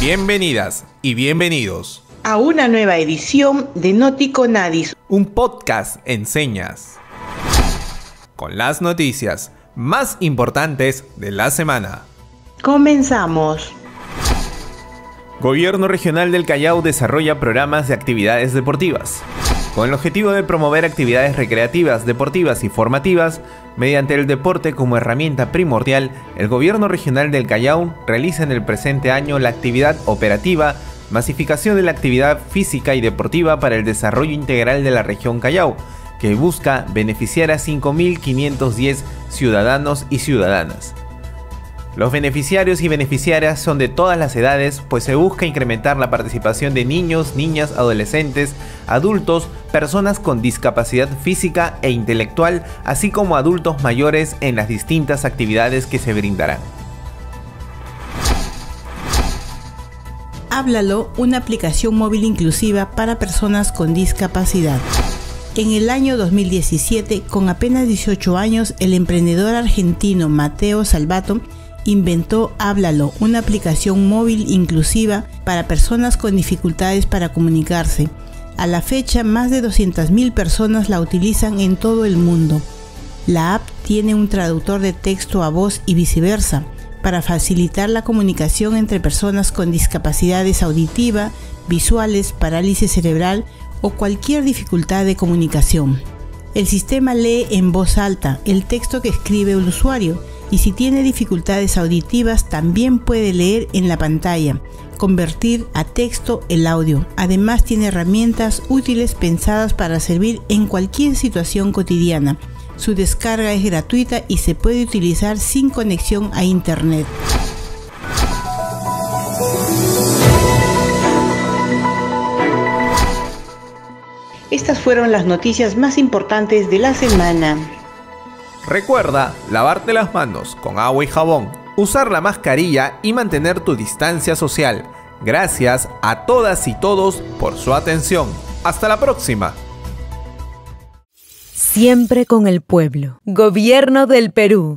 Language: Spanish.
Bienvenidas y bienvenidos a una nueva edición de Notico Nadis, un podcast en señas con las noticias más importantes de la semana. Comenzamos. Gobierno Regional del Callao desarrolla programas de actividades deportivas. Con el objetivo de promover actividades recreativas, deportivas y formativas, mediante el deporte como herramienta primordial, el Gobierno Regional del Callao realiza en el presente año la actividad operativa Masificación de la actividad física y deportiva para el desarrollo integral de la región Callao, que busca beneficiar a 5.510 ciudadanos y ciudadanas. Los beneficiarios y beneficiarias son de todas las edades, pues se busca incrementar la participación de niños, niñas, adolescentes, adultos, personas con discapacidad física e intelectual, así como adultos mayores en las distintas actividades que se brindarán. Háblalo, una aplicación móvil inclusiva para personas con discapacidad. En el año 2017, con apenas 18 años, el emprendedor argentino Mateo Salvato inventó Háblalo, una aplicación móvil inclusiva para personas con dificultades para comunicarse. A la fecha, más de 200.000 personas la utilizan en todo el mundo. La app tiene un traductor de texto a voz y viceversa para facilitar la comunicación entre personas con discapacidades auditiva, visuales, parálisis cerebral o cualquier dificultad de comunicación. El sistema lee en voz alta el texto que escribe el usuario y si tiene dificultades auditivas también puede leer en la pantalla, convertir a texto el audio. Además tiene herramientas útiles pensadas para servir en cualquier situación cotidiana. Su descarga es gratuita y se puede utilizar sin conexión a internet. Estas fueron las noticias más importantes de la semana. Recuerda lavarte las manos con agua y jabón, usar la mascarilla y mantener tu distancia social. Gracias a todas y todos por su atención. Hasta la próxima. Siempre con el pueblo. Gobierno del Perú.